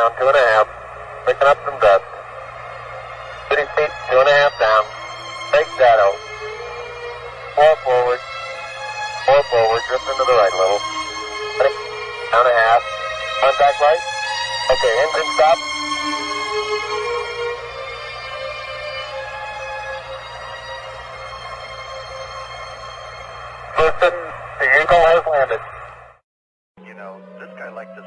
down, two and a half. Picking up some dust. Thirty feet, two and a half down. Take shadow. Four forward. Four forward. Drift into the right a little. Ready? Down a half. Contact light. Okay, engine stop. Listen, the Eagle has landed. You know, this guy liked this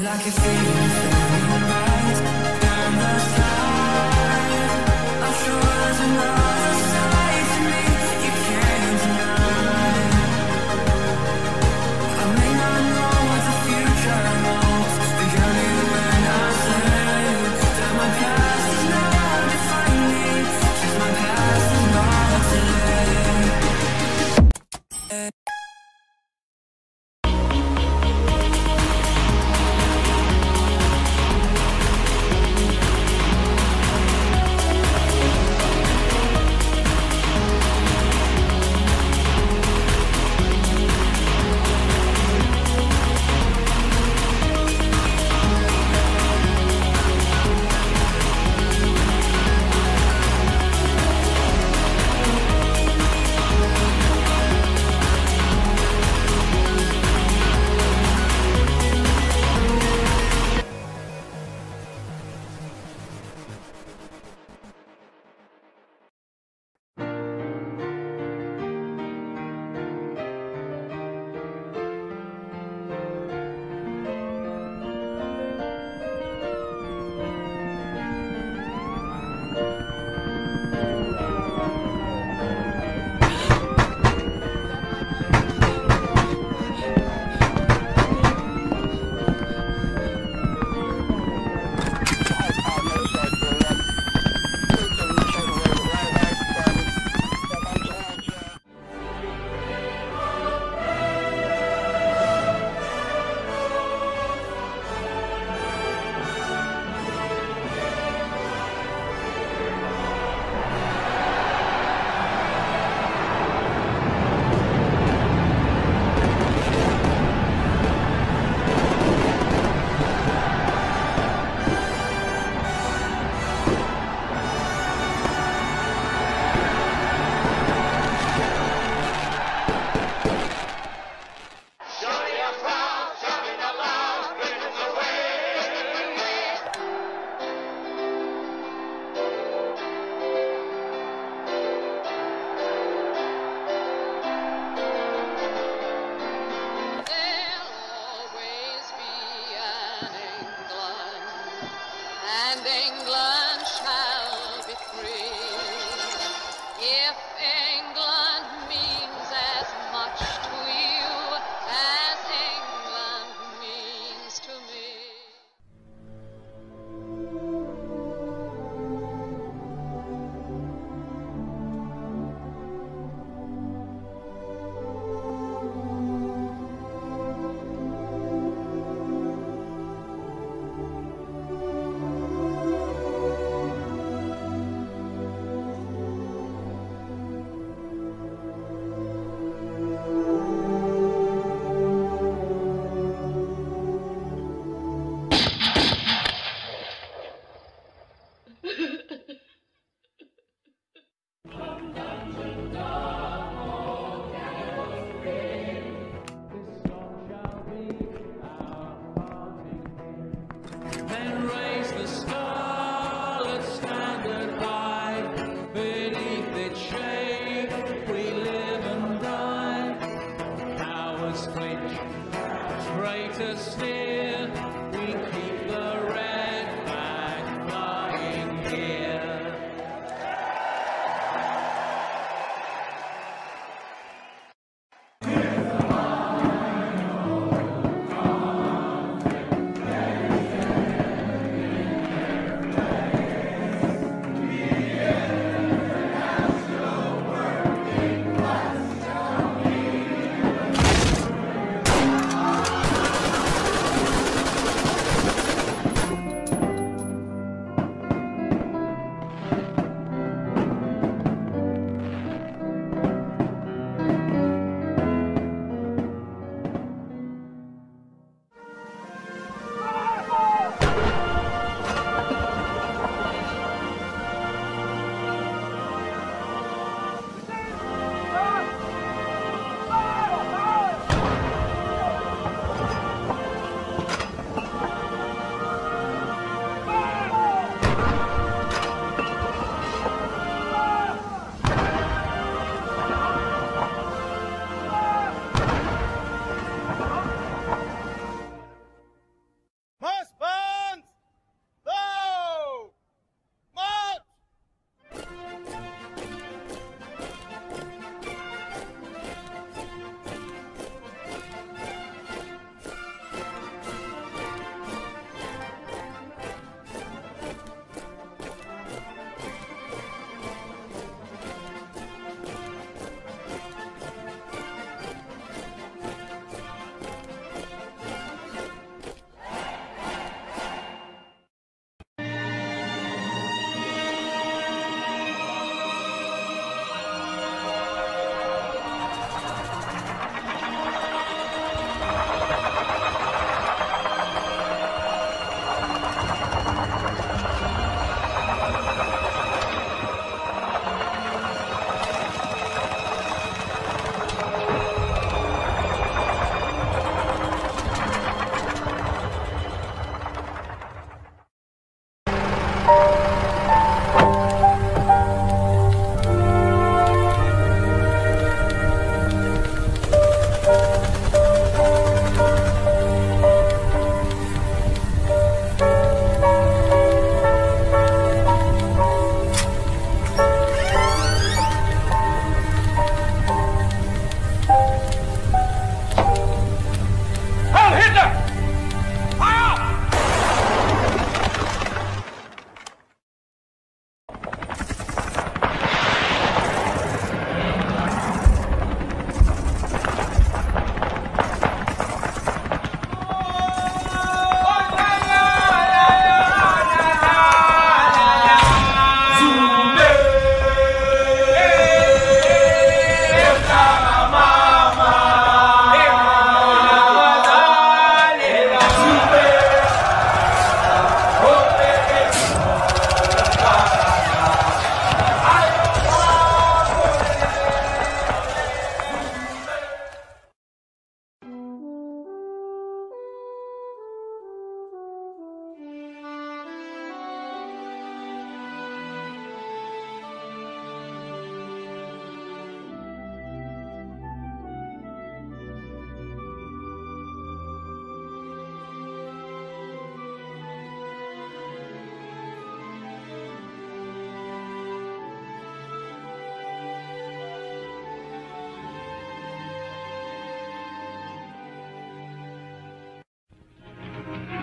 Like a feeling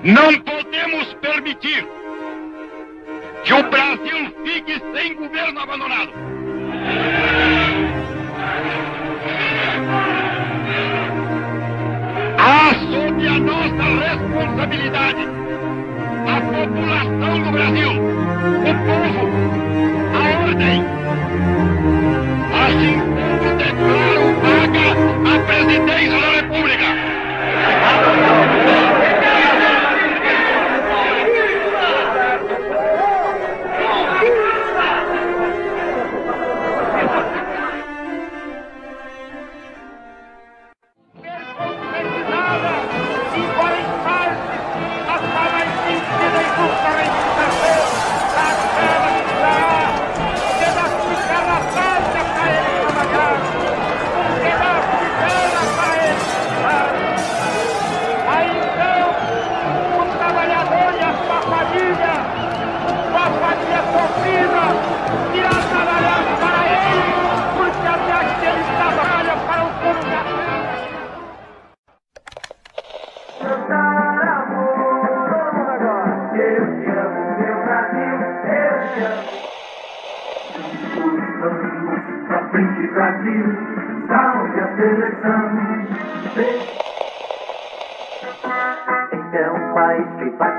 Não podemos permitir que o Brasil fique sem governo abandonado. Há sob a nossa responsabilidade a população do Brasil, o povo, a ordem. Assim como declaro vaga a presidência da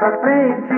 for free.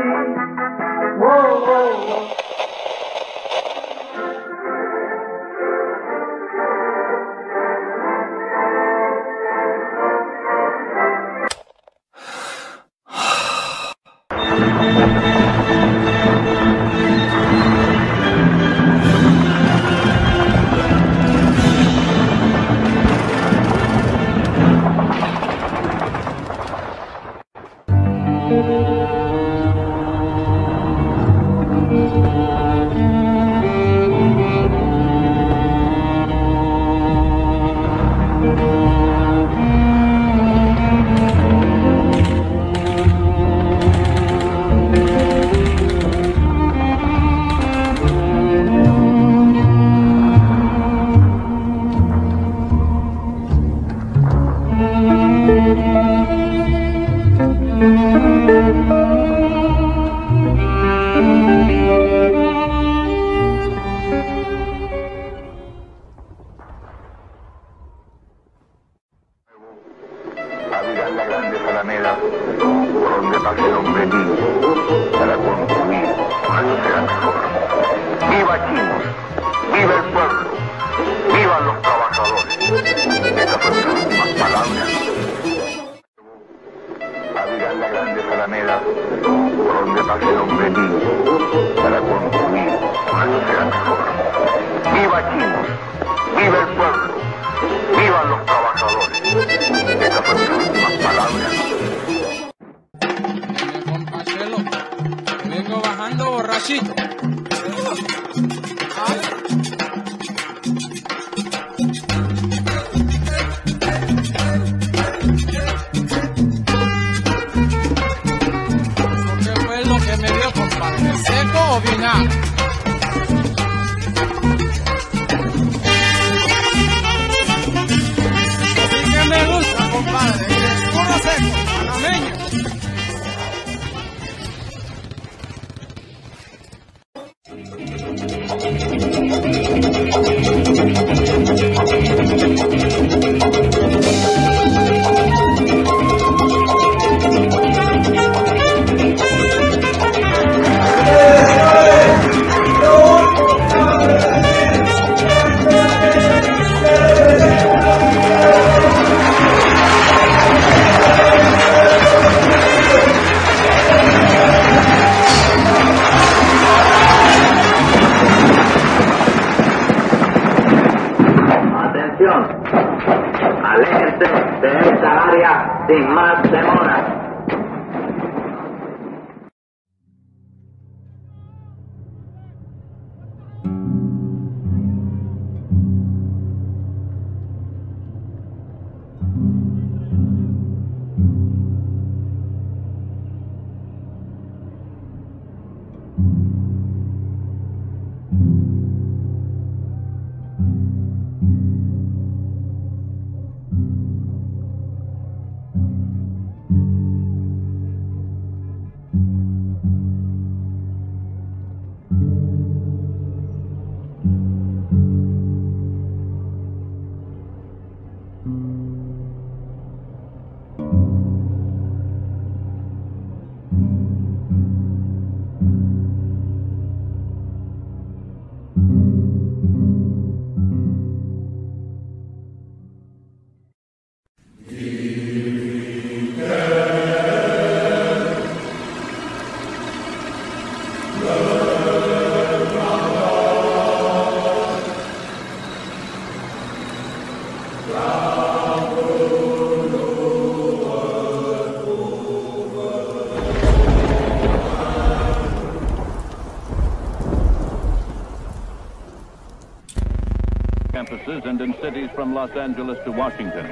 Los Angeles to Washington.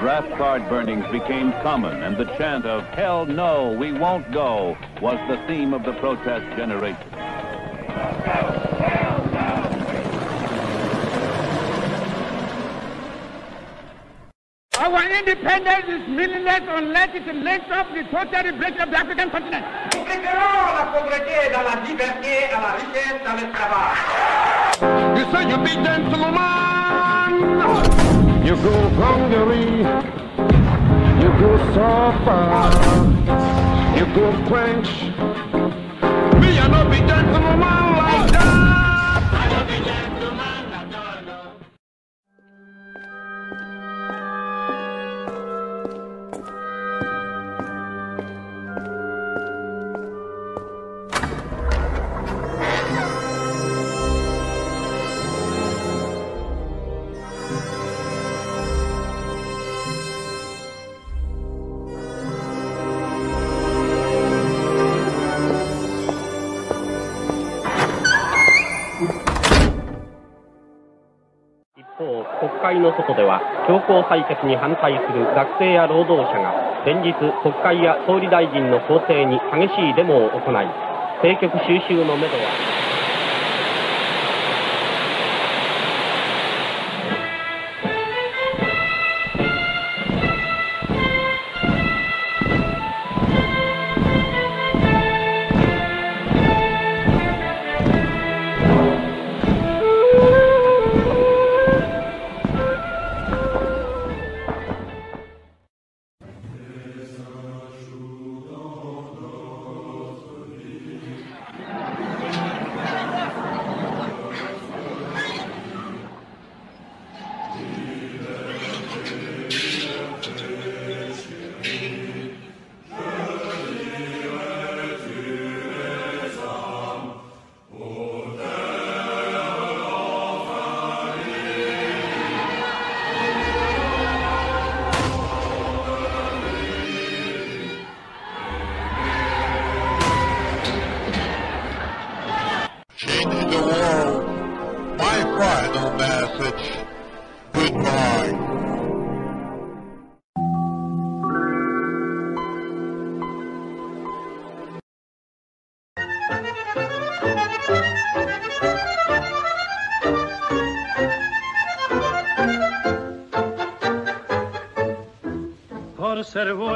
Draft card burnings became common, and the chant of Hell no, we won't go was the theme of the protest generation. Our independence is meaningless unless it links up the total liberation of the African continent. Nous préférons la pauvreté dans la liberté à la richesse dans l'esclavage. You say you big gentleman. You go Hungary, you go suffer, you go French. Me, I no be like 会の外では強行採決に反対する学生や労働者が連日国会や総理大臣の公邸に激しいデモを行い政局収拾のめどは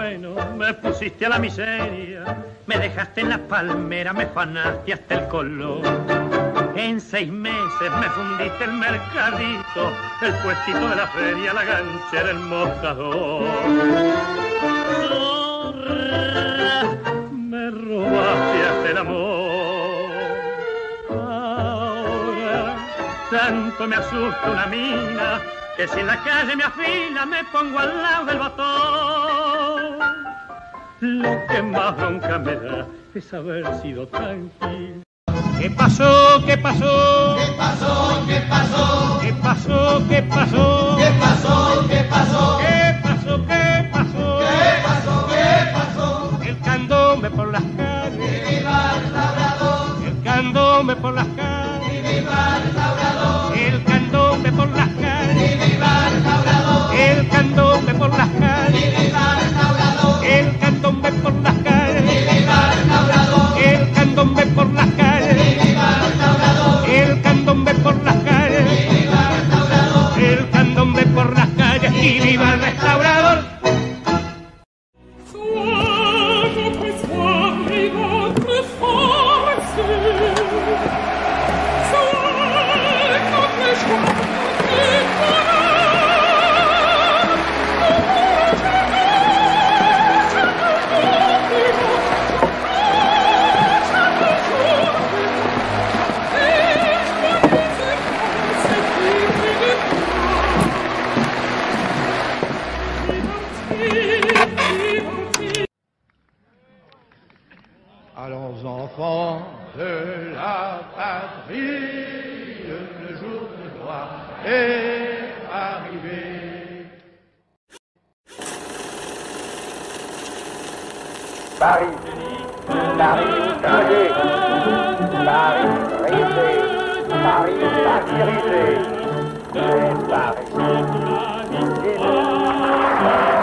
bueno me pusiste a la miseria, me dejaste en las palmeras, me fanaste hasta el color. En seis meses me fundiste el mercadito, el puestito de la feria, la ganchera, el mostrador. Me robaste hasta el amor. Ahora tanto me asusta una mina que si en la calle me afila me pongo al lado del botón. Lo que más bronca me da es haber sido tranquilo. ¿Qué pasó? ¿Qué pasó? ¿Qué pasó? ¿Qué pasó? ¿Qué pasó? ¿Qué pasó? ¿Qué pasó? ¿Qué pasó? ¿Qué pasó? ¿Qué pasó? ¿Qué pasó? ¿Qué pasó? El candombe por las calles. viva el labrador! El candombe por las calles. viva el labrador! El candombe por las calles. viva el labrador! El candombe por las calles. Candombe por las calles. El candombe por las calles. El candombe por las calles. Allons enfants de la patrie, le jour de gloire est arrivé. Paris, Paris Paris Paris la victoria.